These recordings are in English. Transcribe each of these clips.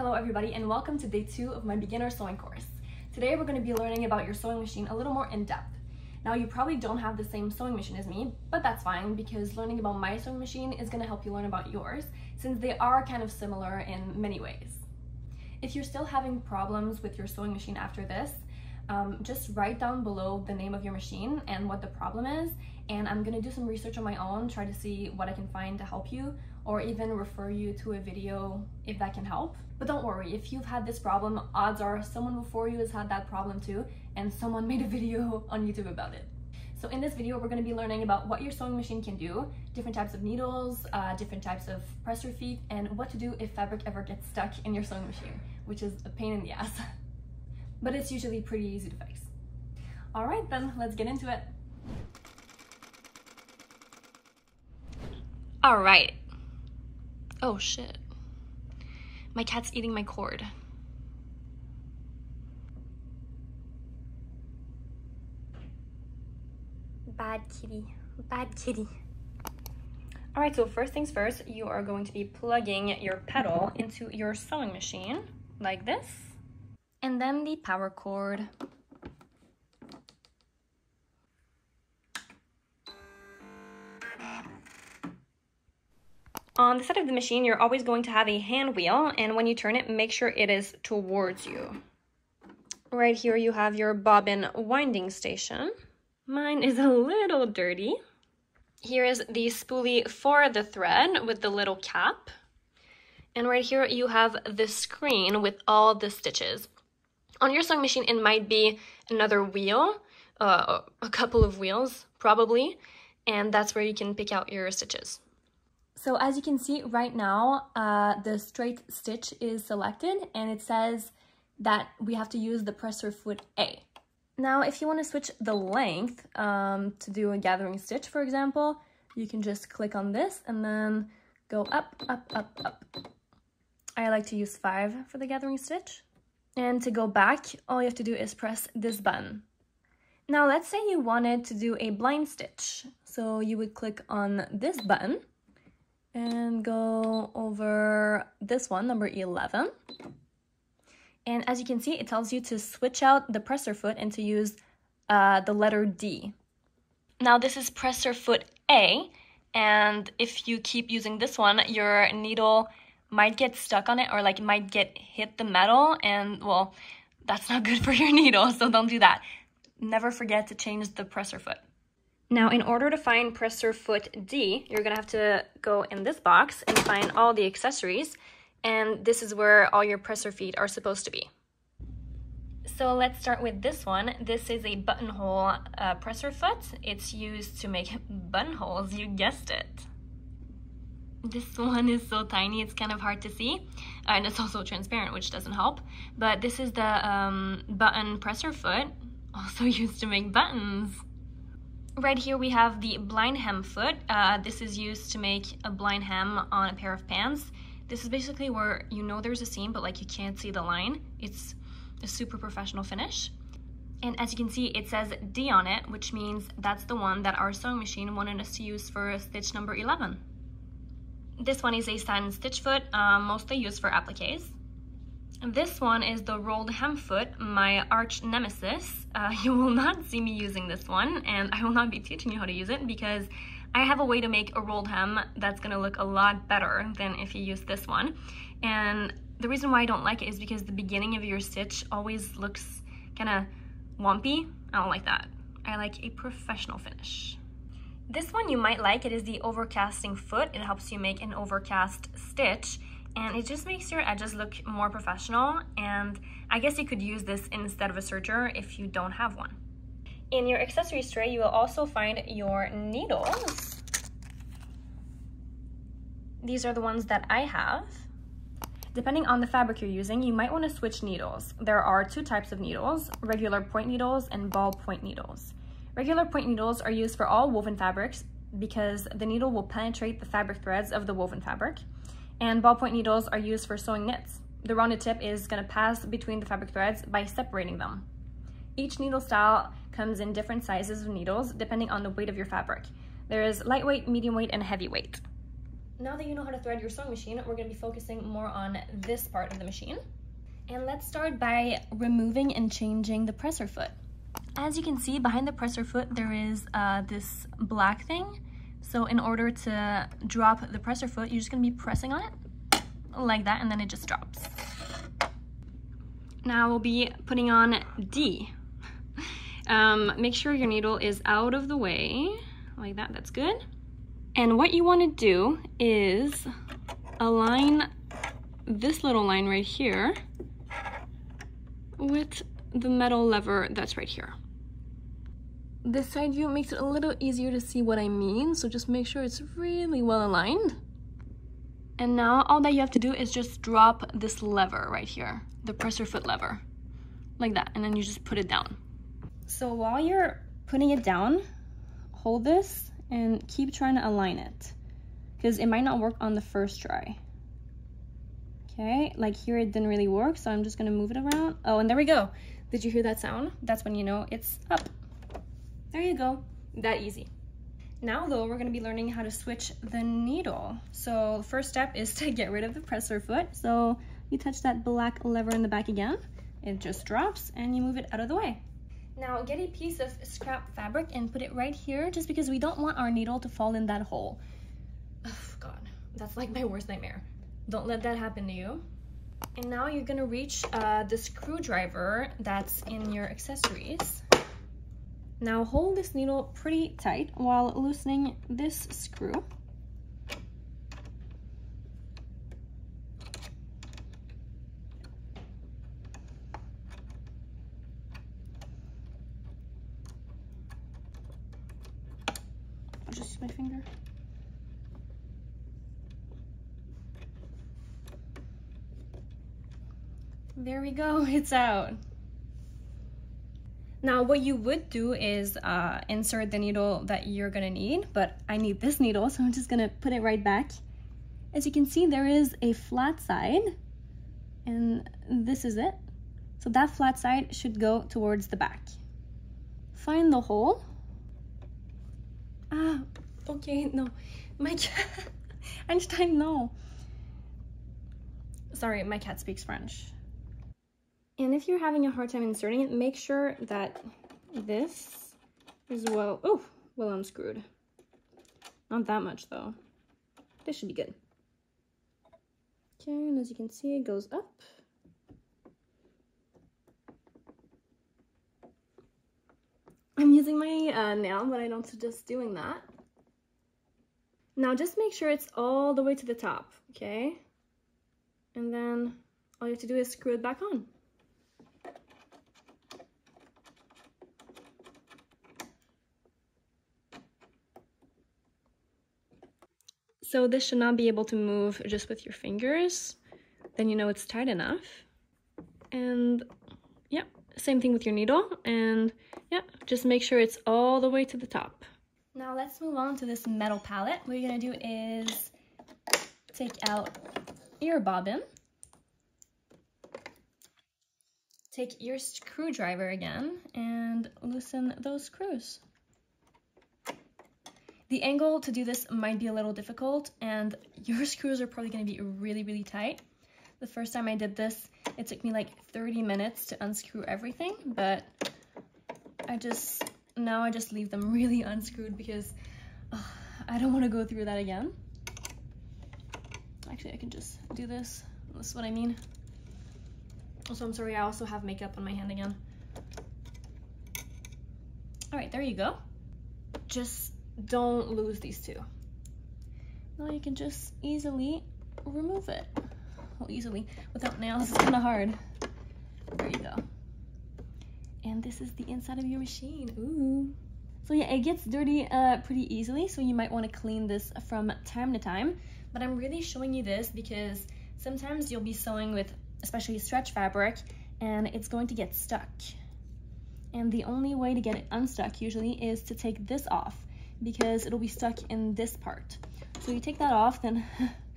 Hello everybody and welcome to day two of my beginner sewing course. Today we're going to be learning about your sewing machine a little more in depth. Now you probably don't have the same sewing machine as me, but that's fine because learning about my sewing machine is going to help you learn about yours since they are kind of similar in many ways. If you're still having problems with your sewing machine after this, um, just write down below the name of your machine and what the problem is and I'm gonna do some research on my own, try to see what I can find to help you or even refer you to a video if that can help. But don't worry, if you've had this problem, odds are someone before you has had that problem too and someone made a video on YouTube about it. So in this video, we're gonna be learning about what your sewing machine can do, different types of needles, uh, different types of presser feet, and what to do if fabric ever gets stuck in your sewing machine, which is a pain in the ass. but it's usually pretty easy to fix. All right, then let's get into it. All right. Oh shit. My cat's eating my cord. Bad kitty, bad kitty. All right, so first things first, you are going to be plugging your pedal into your sewing machine like this and then the power cord. On the side of the machine, you're always going to have a hand wheel, and when you turn it, make sure it is towards you. Right here, you have your bobbin winding station. Mine is a little dirty. Here is the spoolie for the thread with the little cap. And right here, you have the screen with all the stitches. On your sewing machine, it might be another wheel, uh, a couple of wheels probably, and that's where you can pick out your stitches. So as you can see right now, uh, the straight stitch is selected and it says that we have to use the presser foot A. Now, if you want to switch the length um, to do a gathering stitch, for example, you can just click on this and then go up, up, up, up. I like to use five for the gathering stitch. And to go back, all you have to do is press this button. Now let's say you wanted to do a blind stitch. So you would click on this button and go over this one, number 11. And as you can see, it tells you to switch out the presser foot and to use uh, the letter D. Now this is presser foot A, and if you keep using this one, your needle might get stuck on it or like it might get hit the metal and well, that's not good for your needle, so don't do that. Never forget to change the presser foot. Now, in order to find presser foot D, you're gonna have to go in this box and find all the accessories, and this is where all your presser feet are supposed to be. So let's start with this one. This is a buttonhole uh, presser foot. It's used to make buttonholes, you guessed it. This one is so tiny, it's kind of hard to see. Uh, and it's also transparent, which doesn't help. But this is the um, button presser foot, also used to make buttons. Right here we have the blind hem foot. Uh, this is used to make a blind hem on a pair of pants. This is basically where you know there's a seam, but like you can't see the line. It's a super professional finish. And as you can see, it says D on it, which means that's the one that our sewing machine wanted us to use for stitch number 11. This one is a satin stitch foot, um, mostly used for appliques. This one is the rolled hem foot, my arch nemesis. Uh, you will not see me using this one, and I will not be teaching you how to use it because I have a way to make a rolled hem that's gonna look a lot better than if you use this one. And the reason why I don't like it is because the beginning of your stitch always looks kind of wumpy. I don't like that. I like a professional finish. This one you might like. It is the overcasting foot. It helps you make an overcast stitch and it just makes your edges look more professional and I guess you could use this instead of a serger if you don't have one. In your accessories tray, you will also find your needles. These are the ones that I have. Depending on the fabric you're using, you might want to switch needles. There are two types of needles, regular point needles and ball point needles. Regular point needles are used for all woven fabrics because the needle will penetrate the fabric threads of the woven fabric. And ballpoint needles are used for sewing knits. The rounded tip is going to pass between the fabric threads by separating them. Each needle style comes in different sizes of needles depending on the weight of your fabric. There is lightweight, medium weight, and heavyweight. Now that you know how to thread your sewing machine, we're gonna be focusing more on this part of the machine. And let's start by removing and changing the presser foot. As you can see, behind the presser foot, there is uh, this black thing. So in order to drop the presser foot, you're just gonna be pressing on it like that, and then it just drops. Now we'll be putting on D. Um, make sure your needle is out of the way, like that, that's good. And what you wanna do is align this little line right here with the metal lever that's right here. This side view makes it a little easier to see what I mean, so just make sure it's really well aligned. And now all that you have to do is just drop this lever right here, the presser foot lever, like that, and then you just put it down. So while you're putting it down, hold this and keep trying to align it because it might not work on the first try. Okay, like here it didn't really work, so I'm just gonna move it around. Oh, and there we go. Did you hear that sound? That's when you know it's up. There you go, that easy. Now though, we're gonna be learning how to switch the needle. So first step is to get rid of the presser foot. So you touch that black lever in the back again, it just drops and you move it out of the way. Now get a piece of scrap fabric and put it right here just because we don't want our needle to fall in that hole. Oh God, that's like my worst nightmare. Don't let that happen to you. And now you're gonna reach uh, the screwdriver that's in your accessories. Now hold this needle pretty tight while loosening this screw. I'll just use my finger. There we go, it's out. Now what you would do is uh, insert the needle that you're gonna need, but I need this needle, so I'm just gonna put it right back. As you can see, there is a flat side, and this is it. So that flat side should go towards the back. Find the hole. Ah, okay, no. My cat, Einstein, no. Sorry, my cat speaks French. And if you're having a hard time inserting it, make sure that this is well, oh, well unscrewed. Not that much though. This should be good. Okay, and as you can see, it goes up. I'm using my uh, nail, but I don't suggest doing that. Now just make sure it's all the way to the top, okay? And then all you have to do is screw it back on. So this should not be able to move just with your fingers. Then you know it's tight enough. And yeah, same thing with your needle. And yeah, just make sure it's all the way to the top. Now let's move on to this metal palette. What you're gonna do is take out your bobbin. Take your screwdriver again and loosen those screws. The angle to do this might be a little difficult and your screws are probably gonna be really, really tight. The first time I did this, it took me like 30 minutes to unscrew everything, but I just, now I just leave them really unscrewed because uh, I don't wanna go through that again. Actually, I can just do this. This is what I mean. Also, I'm sorry, I also have makeup on my hand again. All right, there you go. Just don't lose these two. Now you can just easily remove it. Well, easily, without nails, it's kind of hard. There you go. And this is the inside of your machine. Ooh. So yeah, it gets dirty uh, pretty easily, so you might want to clean this from time to time. But I'm really showing you this because sometimes you'll be sewing with especially stretch fabric and it's going to get stuck. And the only way to get it unstuck usually is to take this off because it'll be stuck in this part. So you take that off, then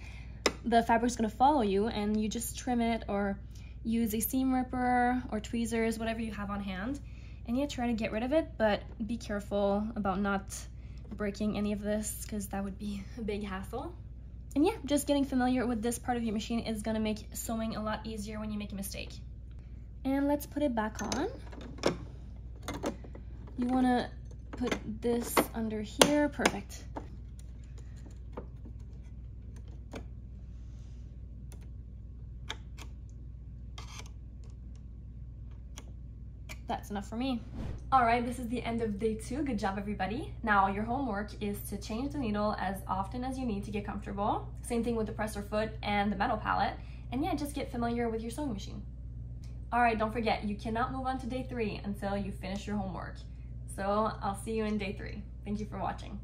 the fabric's gonna follow you and you just trim it or use a seam ripper or tweezers, whatever you have on hand. And yeah, try to get rid of it, but be careful about not breaking any of this because that would be a big hassle. and yeah, just getting familiar with this part of your machine is gonna make sewing a lot easier when you make a mistake. And let's put it back on. You wanna put this under here, perfect. That's enough for me. All right, this is the end of day two. Good job, everybody. Now, your homework is to change the needle as often as you need to get comfortable. Same thing with the presser foot and the metal palette. And yeah, just get familiar with your sewing machine. All right, don't forget, you cannot move on to day three until you finish your homework. So I'll see you in day three. Thank you for watching.